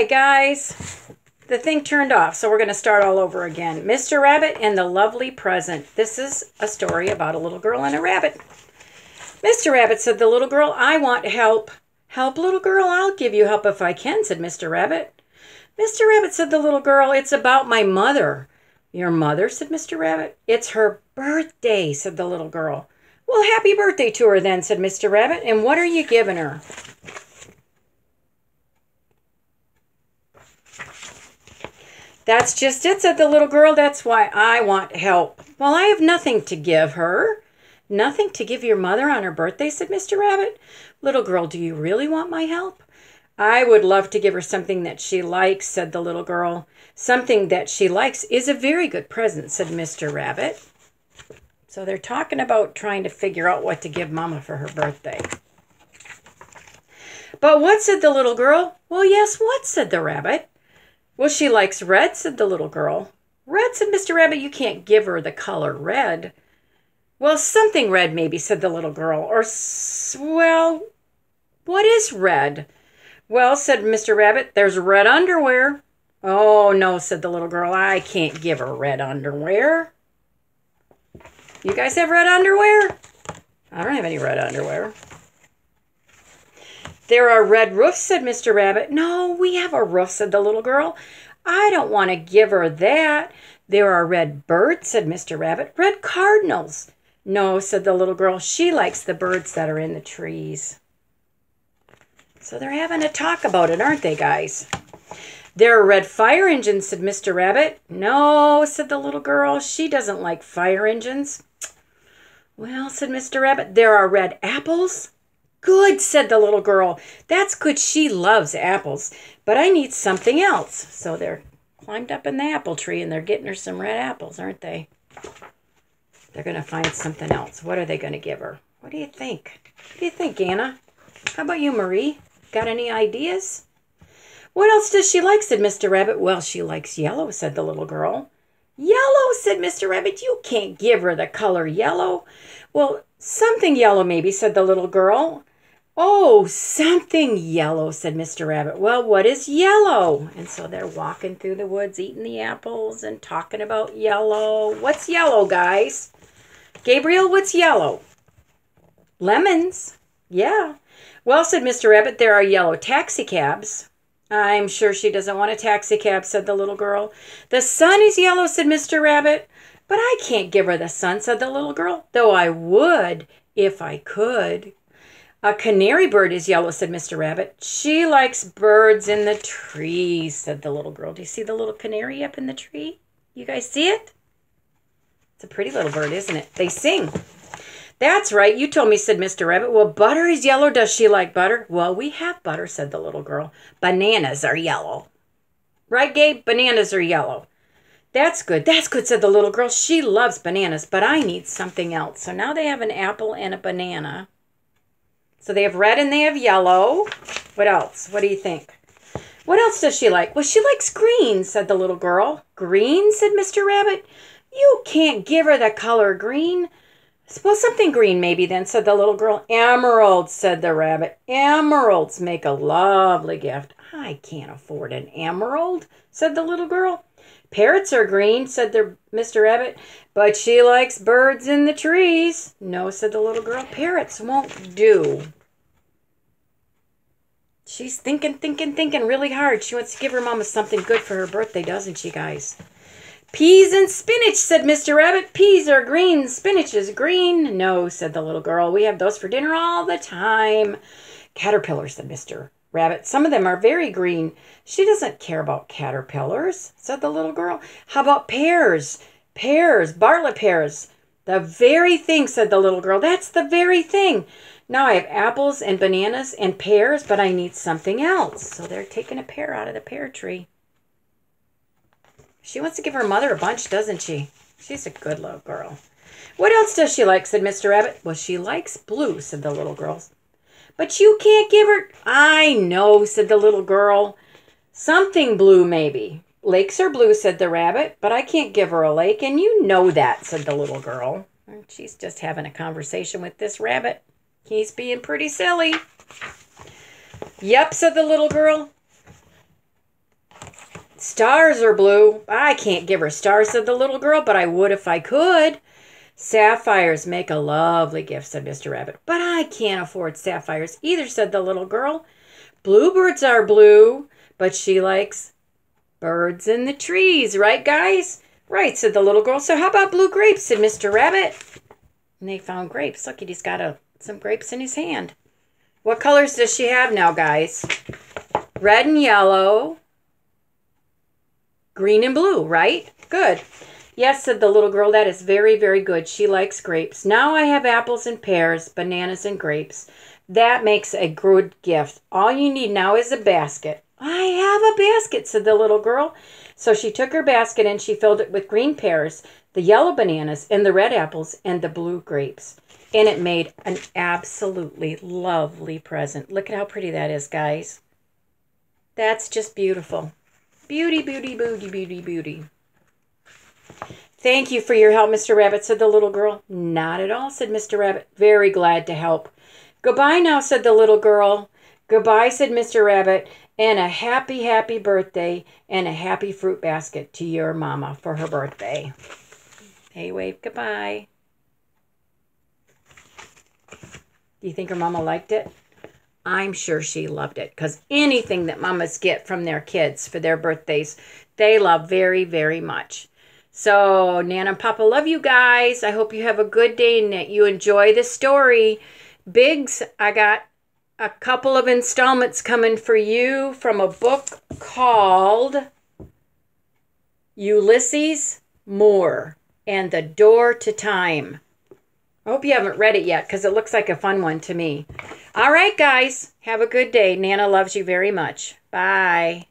right, guys. The thing turned off, so we're going to start all over again. Mr. Rabbit and the Lovely Present. This is a story about a little girl and a rabbit. Mr. Rabbit said the little girl, I want help. Help, little girl, I'll give you help if I can, said Mr. Rabbit. Mr. Rabbit said the little girl, it's about my mother. Your mother, said Mr. Rabbit. It's her birthday, said the little girl. Well, happy birthday to her then, said Mr. Rabbit. And what are you giving her? That's just it, said the little girl. That's why I want help. Well, I have nothing to give her. Nothing to give your mother on her birthday, said Mr. Rabbit. Little girl, do you really want my help? I would love to give her something that she likes, said the little girl. Something that she likes is a very good present, said Mr. Rabbit. So they're talking about trying to figure out what to give Mama for her birthday. But what, said the little girl? Well, yes, what, said the rabbit. Well, she likes red, said the little girl. Red, said Mr. Rabbit, you can't give her the color red. Well, something red, maybe, said the little girl. Or, well, what is red? Well, said Mr. Rabbit, there's red underwear. Oh, no, said the little girl, I can't give her red underwear. You guys have red underwear? I don't have any red underwear. There are red roofs, said Mr. Rabbit. No, we have a roof, said the little girl. I don't want to give her that. There are red birds, said Mr. Rabbit. Red cardinals. No, said the little girl. She likes the birds that are in the trees. So they're having a talk about it, aren't they, guys? There are red fire engines, said Mr. Rabbit. No, said the little girl. She doesn't like fire engines. Well, said Mr. Rabbit, there are red apples. Good, said the little girl. That's good. She loves apples. But I need something else. So they're climbed up in the apple tree and they're getting her some red apples, aren't they? They're going to find something else. What are they going to give her? What do you think? What do you think, Anna? How about you, Marie? Got any ideas? What else does she like? said Mr. Rabbit. Well, she likes yellow, said the little girl. Yellow, said Mr. Rabbit. You can't give her the color yellow. Well, something yellow, maybe, said the little girl. Oh, something yellow, said Mr. Rabbit. Well, what is yellow? And so they're walking through the woods, eating the apples and talking about yellow. What's yellow, guys? Gabriel, what's yellow? Lemons. Yeah. Well, said Mr. Rabbit, there are yellow taxicabs. I'm sure she doesn't want a taxicab, said the little girl. The sun is yellow, said Mr. Rabbit. But I can't give her the sun, said the little girl, though I would if I could. A canary bird is yellow, said Mr. Rabbit. She likes birds in the trees, said the little girl. Do you see the little canary up in the tree? You guys see it? It's a pretty little bird, isn't it? They sing. That's right. You told me, said Mr. Rabbit. Well, butter is yellow. Does she like butter? Well, we have butter, said the little girl. Bananas are yellow. Right, Gabe? Bananas are yellow. That's good. That's good, said the little girl. She loves bananas, but I need something else. So now they have an apple and a banana. So they have red and they have yellow. What else? What do you think? What else does she like? Well, she likes green, said the little girl. Green, said Mr. Rabbit. You can't give her the color green. Well, something green maybe then, said the little girl. Emeralds, said the rabbit. Emeralds make a lovely gift. I can't afford an emerald, said the little girl. Parrots are green, said the Mr. Rabbit, but she likes birds in the trees. No, said the little girl, parrots won't do. She's thinking, thinking, thinking really hard. She wants to give her mama something good for her birthday, doesn't she, guys? Peas and spinach, said Mr. Rabbit. Peas are green, spinach is green. No, said the little girl. We have those for dinner all the time. Caterpillars, said Mr. Rabbit. Some of them are very green. She doesn't care about caterpillars, said the little girl. How about pears? Pears, Bartlett pears. The very thing, said the little girl. That's the very thing. Now I have apples and bananas and pears, but I need something else. So they're taking a pear out of the pear tree. She wants to give her mother a bunch, doesn't she? She's a good little girl. What else does she like? said Mr. Rabbit. Well, she likes blue, said the little girl. But you can't give her. I know, said the little girl. Something blue, maybe. Lakes are blue, said the rabbit, but I can't give her a lake, and you know that, said the little girl. She's just having a conversation with this rabbit. He's being pretty silly. Yep, said the little girl. Stars are blue. I can't give her stars, said the little girl, but I would if I could. Sapphires make a lovely gift, said Mr. Rabbit. But I can't afford sapphires either, said the little girl. Bluebirds are blue, but she likes birds in the trees, right, guys? Right, said the little girl. So how about blue grapes, said Mr. Rabbit. And they found grapes. Look, he's got a, some grapes in his hand. What colors does she have now, guys? Red and yellow, green and blue, right? Good. Yes, said the little girl, that is very, very good. She likes grapes. Now I have apples and pears, bananas and grapes. That makes a good gift. All you need now is a basket. I have a basket, said the little girl. So she took her basket and she filled it with green pears, the yellow bananas, and the red apples, and the blue grapes. And it made an absolutely lovely present. Look at how pretty that is, guys. That's just beautiful. Beauty, beauty, beauty, beauty, beauty. Thank you for your help, Mr. Rabbit, said the little girl. Not at all, said Mr. Rabbit. Very glad to help. Goodbye now, said the little girl. Goodbye, said Mr. Rabbit, and a happy, happy birthday and a happy fruit basket to your mama for her birthday. Hey, wave goodbye. Do you think her mama liked it? I'm sure she loved it because anything that mamas get from their kids for their birthdays, they love very, very much. So, Nana and Papa love you guys. I hope you have a good day and that you enjoy the story. Biggs, I got a couple of installments coming for you from a book called Ulysses Moore and the Door to Time. I hope you haven't read it yet because it looks like a fun one to me. All right, guys. Have a good day. Nana loves you very much. Bye.